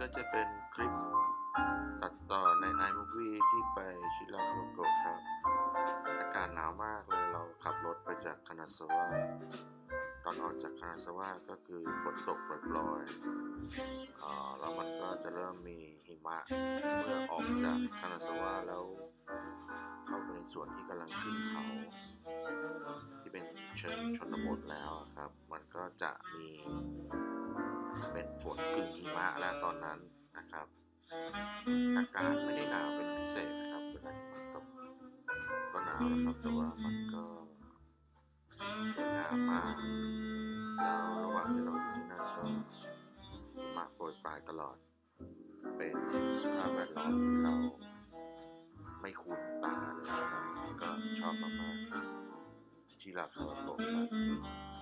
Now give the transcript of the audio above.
ก็จะเป็นคลิปตัดต่อใน iMovie ที่ไปชิราโกโกครับ อากาศหนาวมากเลยเราขับรถไปจากคานาซาวะตอนออกจากคานาซาวะก็คือฝนตกปล่อยๆแล้วมันก็จะเริ่มมีหิมะเมื่อออกจากคานาซาวะแล้วเข้าไปในส่วนที่กำลังขึ้นเขา ที่เป็นเชิงชนบทแล้วครับ มันก็จะมี นกึ่งหิมะแล้วตอนนั้นนะครับ อากาศไม่ได้หนาวเป็นพิเศษนะครับเวลาหิมะตกก็หนาวนะครับแต่ว่ามันก็สวยงามมากแล้วระหว่างที่เราอยู่ที่นั่นก็หิมะโปรยปลายตลอด เป็นสภาพแวดล้อมที่เราไม่คุ้นตาเลยนะครับก็ชอบมากๆชิราคาวาโตะครับ